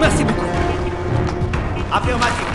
Merci beaucoup. Affirmatif.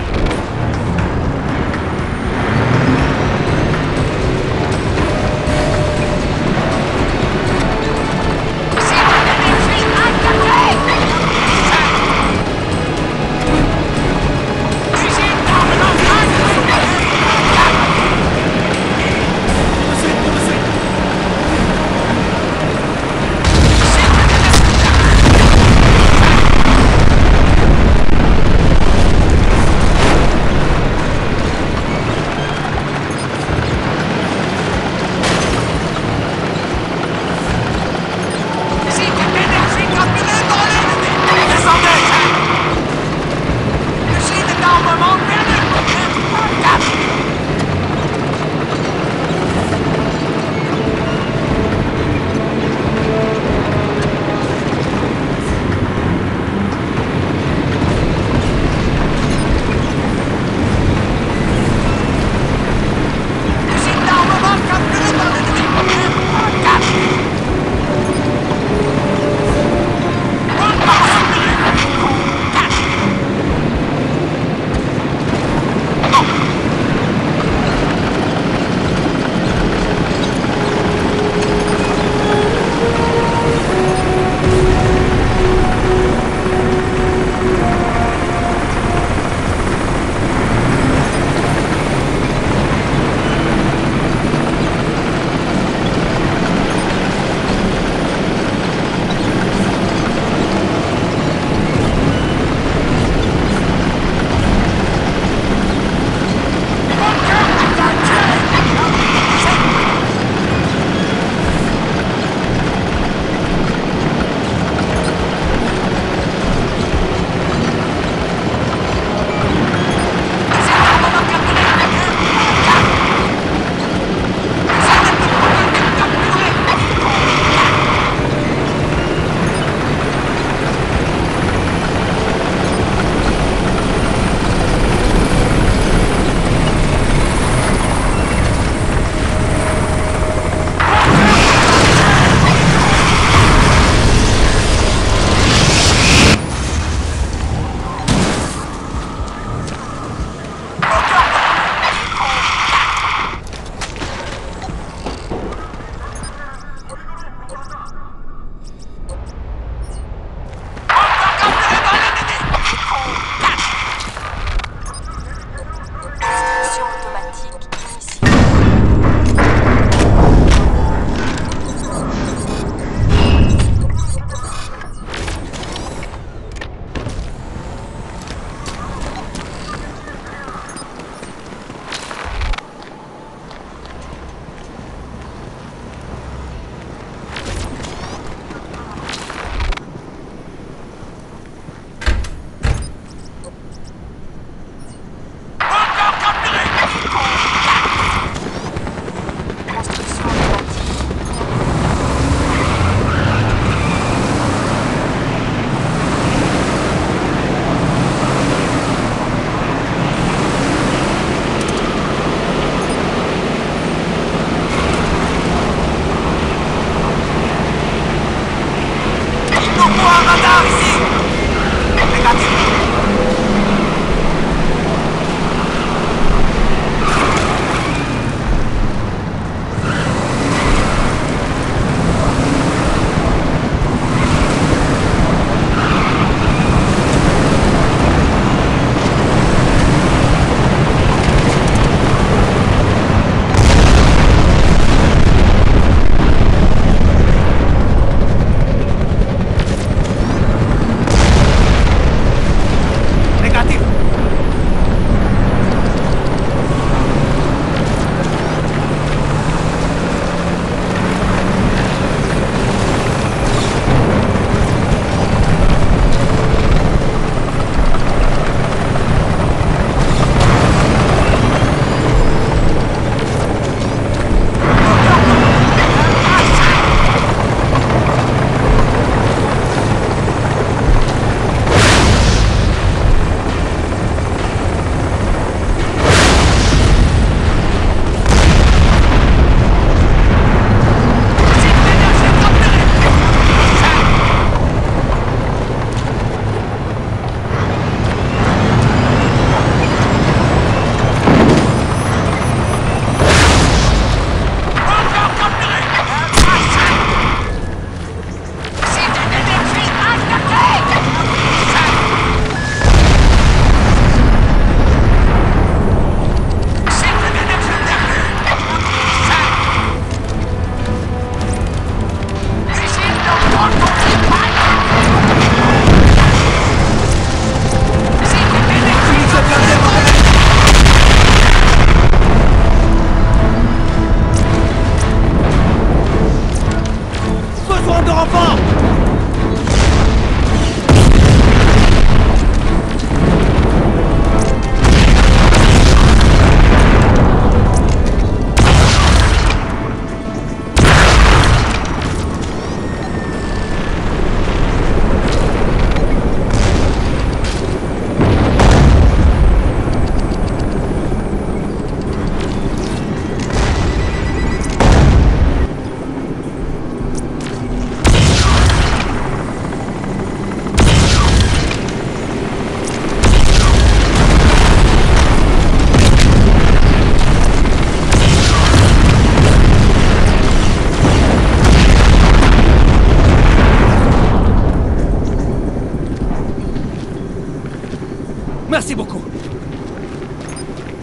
Merci beaucoup.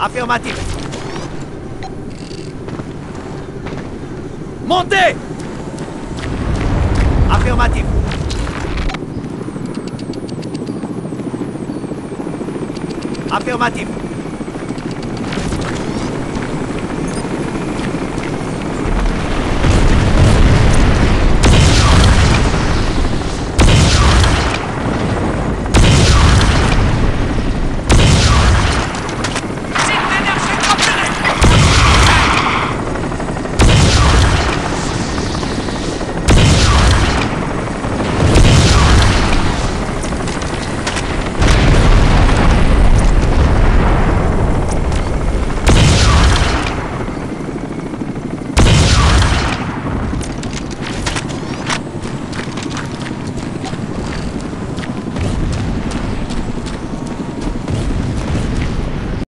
Affirmatif. Montez Affirmatif. Affirmatif.